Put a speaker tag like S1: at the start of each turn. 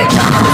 S1: Take